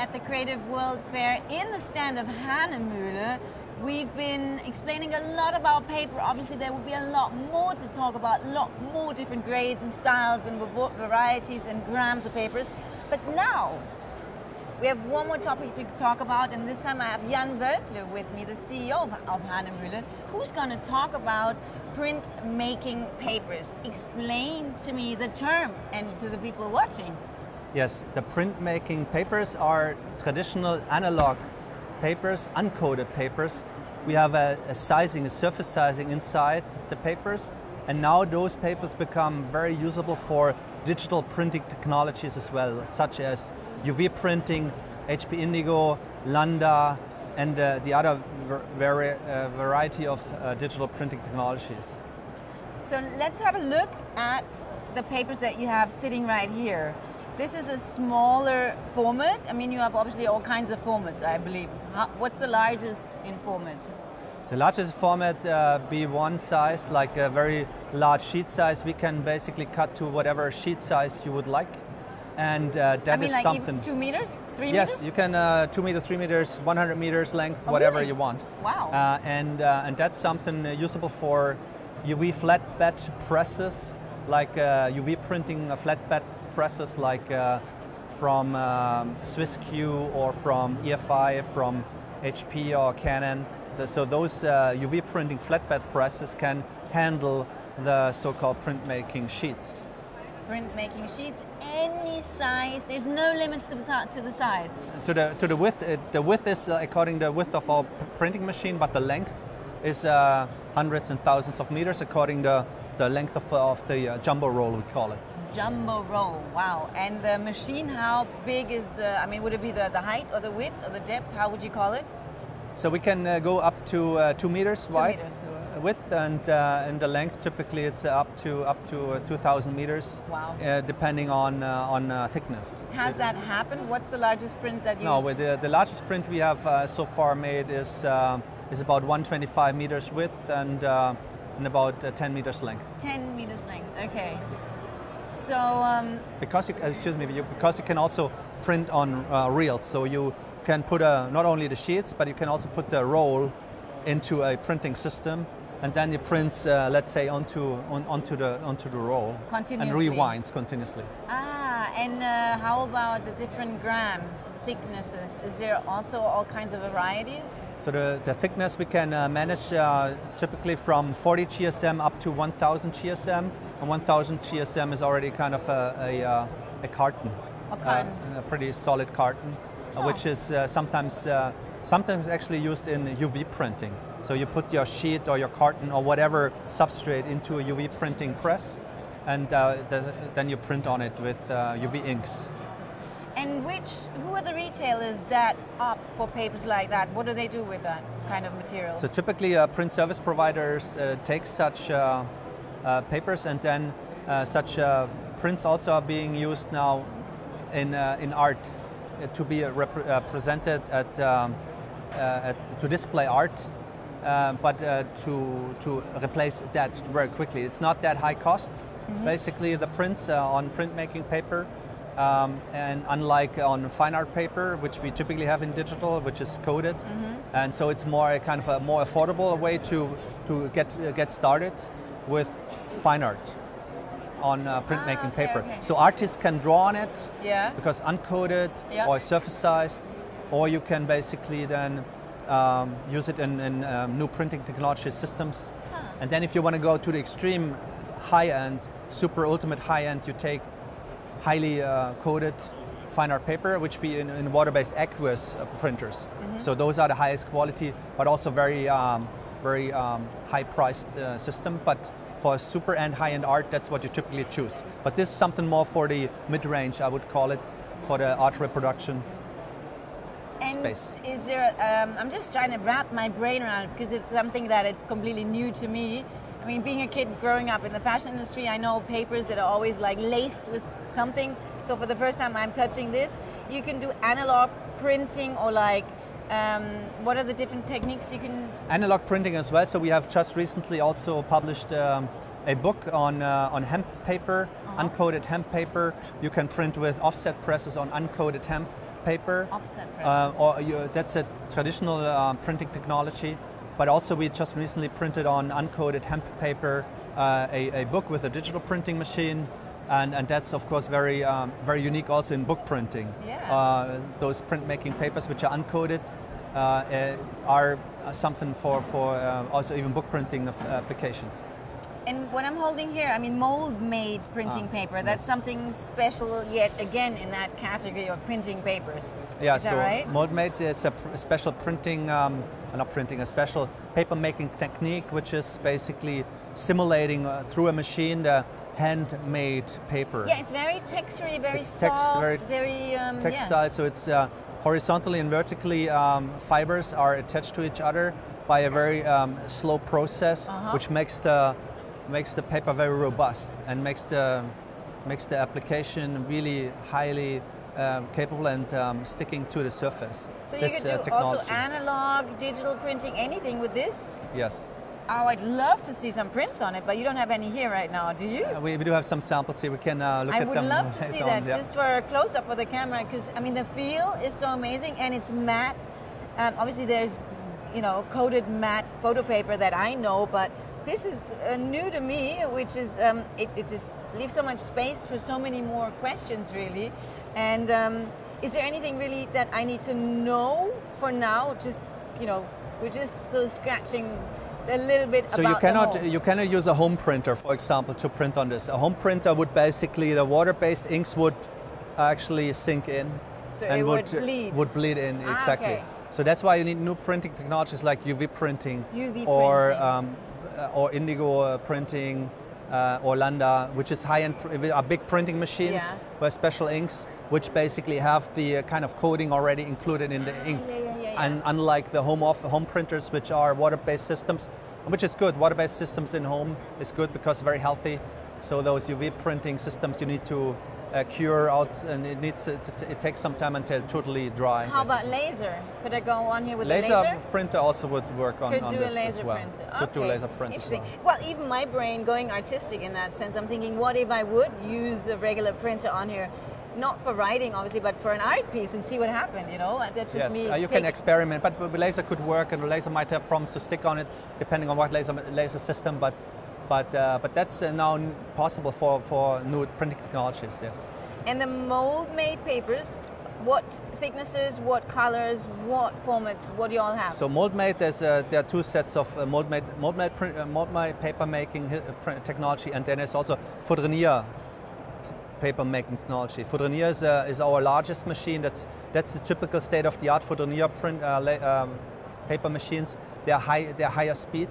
at the Creative World Fair in the stand of Hahnemühle. We've been explaining a lot about paper. Obviously, there will be a lot more to talk about, a lot more different grades and styles and varieties and grams of papers. But now, we have one more topic to talk about, and this time I have Jan Wölfle with me, the CEO of, of Hahnemühle, who's going to talk about printmaking papers. Explain to me the term and to the people watching. Yes, the printmaking papers are traditional analog papers, uncoated papers. We have a, a, sizing, a surface sizing inside the papers, and now those papers become very usable for digital printing technologies as well, such as UV printing, HP Indigo, Landa, and uh, the other uh, variety of uh, digital printing technologies. So let's have a look at the papers that you have sitting right here. This is a smaller format. I mean, you have obviously all kinds of formats, I believe. How, what's the largest in format? The largest format uh, be one size, like a very large sheet size. We can basically cut to whatever sheet size you would like. And uh, that I mean, is like something. two meters, three yes, meters. you can uh, two meter, three meters, 100 meters length, Oh, whatever really? you want. Wow. Uh, and uh, and that's something uh, usable for UV flatbed presses, like uh, UV printing uh, flatbed presses, like uh, from um, SwissQ or from EFI, from HP or Canon. The- so those uh, UV printing flatbed presses can handle the so-called printmaking sheets. Printmaking sheets, any size. There's no limits to the, si- to the size. To the to the width, it, the width is uh, according to the width of our printing machine, but the length is uh, hundreds and thousands of meters according to the length of, of the uh, jumbo roll we call it. Jumbo roll, wow. And the machine, how big is, uh, I mean, would it be the, the height or the width or the depth? How would you call it? So we can uh, go up to uh, two meters wide meters. width, and uh, and the length typically it's up to up to uh, 2,000 meters, Wow. uh, depending on uh, on uh, thickness. Has that happened? What's the largest print that you... No, with the, the largest print we have uh, so far made is uh, is about 125 meters width and uh, and about uh, 10 meters length. 10 meters length, okay. So, um, Because you, excuse me, you, because you can also print on uh, reels, so you can put uh, not only the sheets, but you can also put the roll into a printing system, and then it prints, uh, let's say, onto on, onto the onto the roll. And rewinds continuously. ah, and uh, how about the different grams, thicknesses? Is there also all kinds of varieties? So the, the thickness we can uh, manage uh, typically from 40 GSM up to 1000 GSM, and 1000 GSM is already kind of a, a, uh, a carton, A carton. Uh, a pretty solid carton, Oh. which is uh, sometimes uh, sometimes actually used in UV printing. So you put your sheet or your carton or whatever substrate into a UV printing press, and uh, the, then you print on it with uh, UV inks. And which, who are the retailers that opt for papers like that? What do they do with that kind of material? So typically, uh, print service providers uh, take such uh, uh, papers, and then uh, such uh, prints also are being used now in uh, in art to be presented at, um, uh, at to display art. Uh, but uh, to to replace that very quickly, it's not that high cost. Basically, the prints uh, on printmaking paper um, and unlike on fine art paper, which we typically have in digital, which is coated, and so it's more a kind of a more affordable way to to get uh, get started with fine art on uh, printmaking okay, paper. okay. So artists can draw on it yeah. because uncoated Yeah. or surface sized, or you can basically then um, use it in, in um, new printing technology systems. And then if you want to go to the extreme high end, super ultimate high end, you take highly uh, coated fine art paper, which be in, in water-based aqueous uh, printers. So those are the highest quality, but also very, um, very um, high-priced uh, system. But for super end high-end art, that's what you typically choose. But this is something more for the mid-range, I would call it, for the art reproduction. And space. is there? Um, I'm just trying to wrap my brain around it because it's something that it's completely new to me. I mean, being a kid growing up in the fashion industry, I know papers that are always like laced with something. So for the first time, I'm touching this. You can do analog printing or like. Um, what are the different techniques you can? analog printing as well. So we have just recently also published um, a book on uh, on hemp paper, uncoated hemp paper. You can print with offset presses on uncoated hemp, paper. Offset press. Uh, or you, that's a traditional uh, printing technology. But also, we just recently printed on uncoated hemp paper uh, a, a, book with a digital printing machine, and, and that's of course very um, very unique also in book printing. Yeah. Uh, those printmaking papers which are uncoated uh, are something for for also even book printing of applications. And what I'm holding here, I mean, mold-made printing ah, paper. That's yes. something special yet again in that category of printing papers. Yeah, is so right? mold-made is a pr special printing, um, not printing, a special paper-making technique, which is basically simulating uh, through a machine the handmade paper. Yeah, it's very textury, very it's soft, very, very um, textile. Yeah. So it's uh, horizontally and vertically um, fibers are attached to each other by a very um, slow process, uh -huh. which makes the makes the paper very robust and makes the makes the application really highly um, capable and um, sticking to the surface. So you this, can do uh, also analog, digital printing, anything with this? Yes. Oh, I'd love to see some prints on it, but you don't have any here right now, do you? Uh, we, we, do have some samples here. We can uh, look I at them. I would love to see that, yeah. just for a close-up for the camera, because I mean the feel is so amazing, and it's matte. Um, obviously, there's you know coated matte photo paper that I know, but this is uh, new to me, which is um, it, it, just leaves so much space for so many more questions, really. And um, is there anything really that I need to know for now? Just you know, we're just of scratching a little bit. So you cannot you cannot use a home printer, for example, to print on this. A home printer would basically the water-based inks would actually sink in so and would, would, bleed. Would bleed in ah, exactly. Okay. So that's why you need new printing technologies like UV printing UV or printing. Um, uh, or indigo uh, printing uh, or Landa, which is high-end, are big printing machines yeah. where special inks, which basically have the kind of coating already included in the ink. Yeah, yeah, and unlike the home off home printers, which are water-based systems, which is good. Water-based systems in home is good because very healthy. So those UV printing systems, you need to uh, cure out, and it needs to, it takes some time until totally dry. How about laser? Could I go on here with laser? laser? printer also would work on, Could on do this a laser as well. printer. Could okay. do a laser print Interesting. Well. well. even my brain going artistic in that sense. I'm thinking, what if I would use a regular printer on here? Not for writing, obviously, but for an art piece and see what happened. You know, that's just yes, me. Uh, you can experiment, but the laser could work, and the laser might have problems to stick on it, depending on what laser laser system. But but uh, but that's uh, now possible for for new printing technologies. Yes. And the mold-made papers, what thicknesses, what colors, what formats, what do you all have? So mold-made, there's uh, there are two sets of uh, mold-made mold-made uh, mold-made paper making uh, technology, and then there's also Fourdrinier paper making technology. Fourdrinier is, uh, is our largest machine. That's that's the typical state-of-the-art Fourdrinier print uh, um, paper machines. They are high, they are higher speed.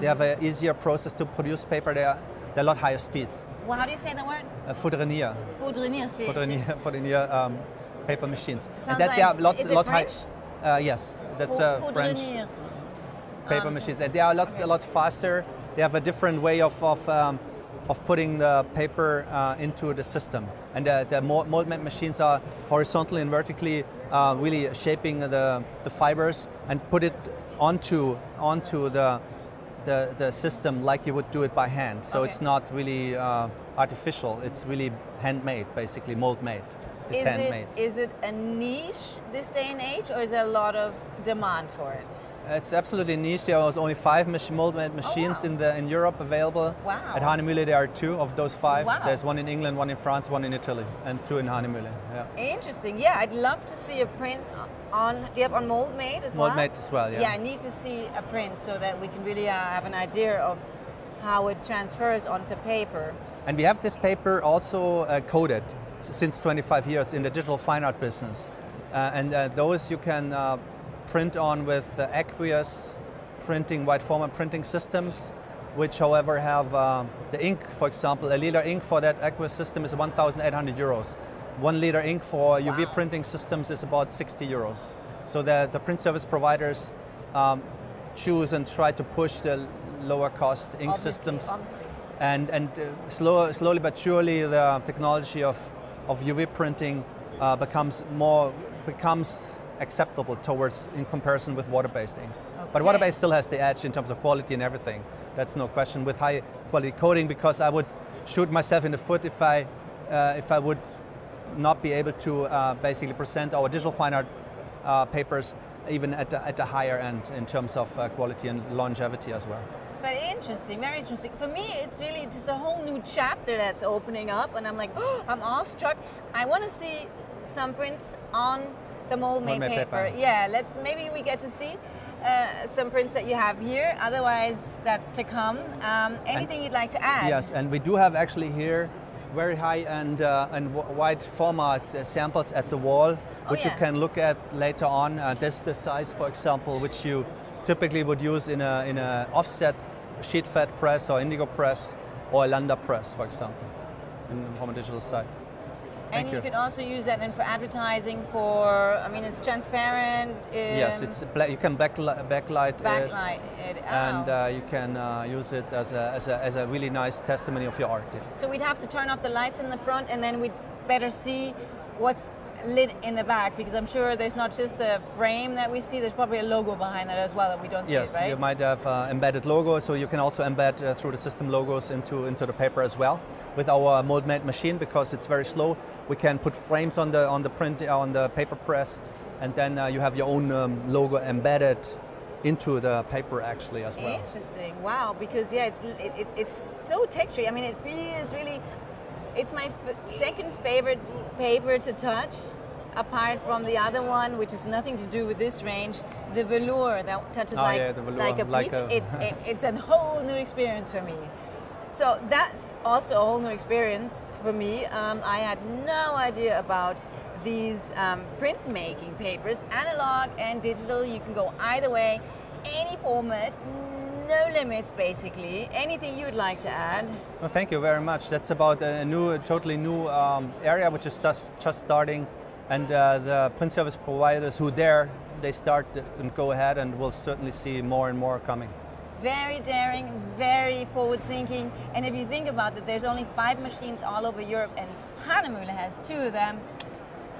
They have an easier process to produce paper. They are they're a lot higher speed. Well, how do you say the word? Uh, Fourdrinier. Fourdrinier, see. Fourdrinier, Fourdrinier um, paper machines. And that like, they are lot, is lot French? high. Uh, yes, that's uh, French paper um, machines, and they are lots, okay. a lot faster. They have a different way of of, um, of putting the paper uh, into the system, and uh, the mold machines are horizontally and vertically uh, really shaping the the fibers and put it onto onto the the, the system like you would do it by hand. So okay. it's not really uh, artificial, it's really handmade, basically, mold made. It's is handmade. It, is it a niche this day and age, or is there a lot of demand for it? It's absolutely niche. There was only five mold made machines oh, wow. in the in Europe available. Wow. At Hahnemühle there are two of those five. Wow. There's one in England, one in France, one in Italy, and two in Hahnemühle. Yeah. Interesting. Yeah, I'd love to see a print on. Do you have on mold made as mold well? Mold made as well. Yeah. Yeah, I need to see a print so that we can really uh, have an idea of how it transfers onto paper. And we have this paper also uh, coated since 25 years in the digital fine art business, uh, and uh, those you can uh, print on with uh, aqueous printing, wide format printing systems, which however have uh, the ink, for example, a liter ink for that aqueous system is 1,800 euros. One liter ink for UV wow. printing systems is about 60 euros. So the, the print service providers um, choose and try to push the lower cost ink obviously, systems. Obviously. And, and uh, slow, slowly but surely the technology of, of UV printing uh, becomes more, becomes acceptable towards in comparison with water-based inks. Okay. But water-based still has the edge in terms of quality and everything. That's no question with high quality coating because I would shoot myself in the foot if I uh, if I would not be able to uh, basically present our digital fine art uh, papers even at the, at the higher end in terms of uh, quality and longevity as well. Very interesting, very interesting. For me, it's really just a whole new chapter that's opening up, and I'm like, oh, I'm awestruck. I want to see some prints on the mold-made Mold-made paper. paper. Yeah, let's maybe we get to see uh, some prints that you have here. Otherwise, that's to come. Um, anything you'd like to add? Yes, and we do have actually here very high and, uh, and w- wide format uh, samples at the wall, Oh, which yeah. you can look at later on. Uh, this is the size, for example, which you typically would use in a, in a offset sheet fed press or indigo press or a Landa press, for example, in, from a digital side. And you you. could also use that then for advertising. For I mean, it's transparent. Um, yes, it's black, you can backli- backlight, it, backlight. It, and oh. uh, you can uh, use it as a, as, a, as a really nice testimony of your art. So we'd have to turn off the lights in the front and then we'd better see what's lit in the back because I'm sure there's not just the frame that we see, there's probably a logo behind that as well that we don't Yes, see, it, right? you might have uh, embedded logos, so you can also embed uh, through the system logos into, into the paper as well. With our mold made machine, because it's very slow, we can put frames on the on the print uh, on the paper press, and then uh, you have your own um, logo embedded into the paper actually as well. Interesting. Wow, because yeah, it's it, it, it's so textury. I mean, it feels really. It's my f- second favorite paper to touch, apart from the other one, which has nothing to do with this range. The velour that touches Oh, like yeah, like a like peach. a- it's it, it's a whole new experience for me. So that's also a whole new experience for me. Um, I had no idea about these um, printmaking papers, analog and digital. You can go either way, any format, no limits basically. Anything you'd like to add? Well, thank you very much. That's about a new, a totally new um, area which is just, just starting, and uh, the print service providers who dare, they start and go ahead, and we'll certainly see more and more coming. Very daring, very forward thinking. And if you think about it, there's only five machines all over Europe, and Hahnemühle has two of them.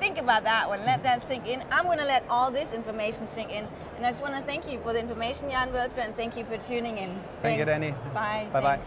Think about that one. Let that sink in. I'm going to let all this information sink in. And I just want to thank you for the information, Jan Wölfler, and thank you for tuning in. Thank you, Danny. Bye. Bye-bye.